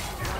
Yeah.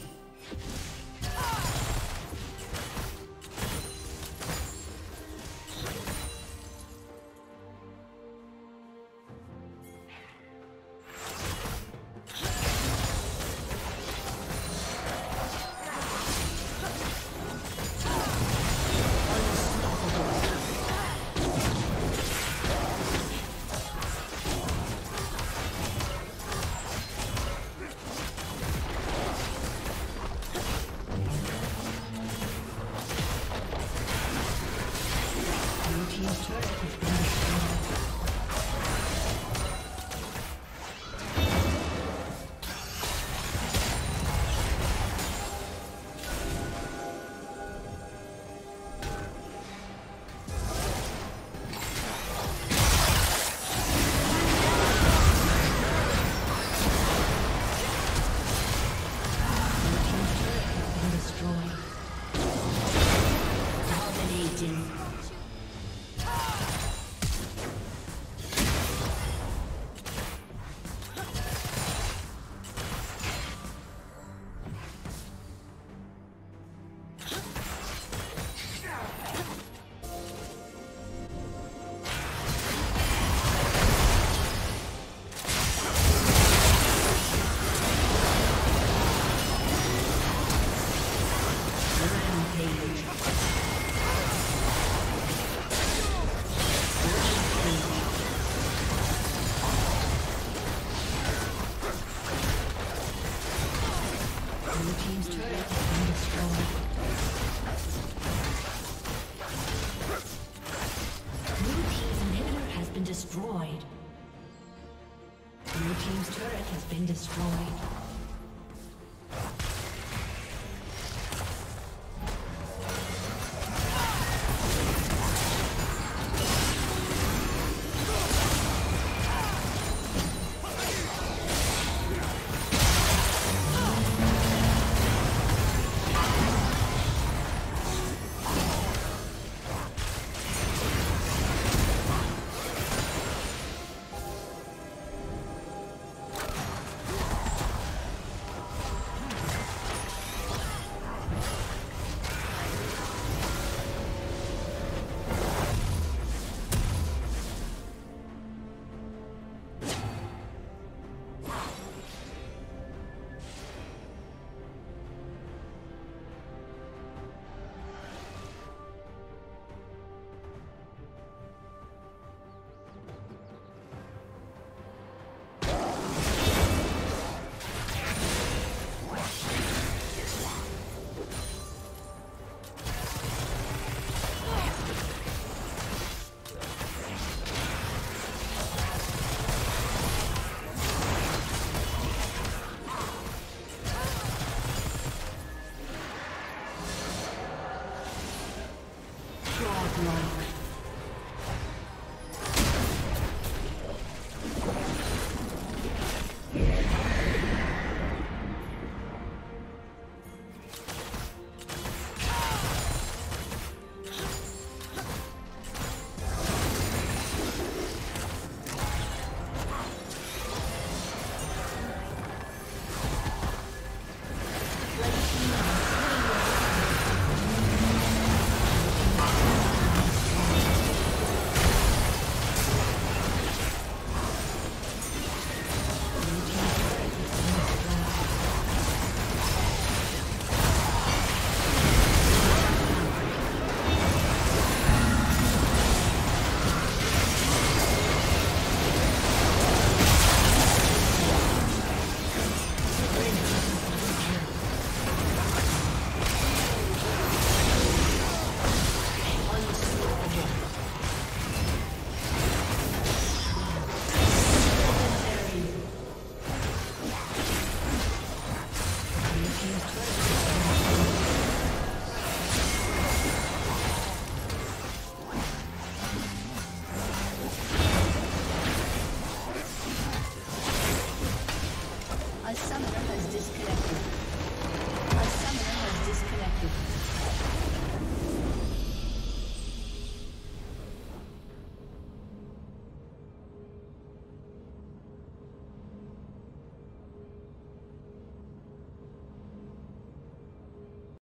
Destroyed. Lord.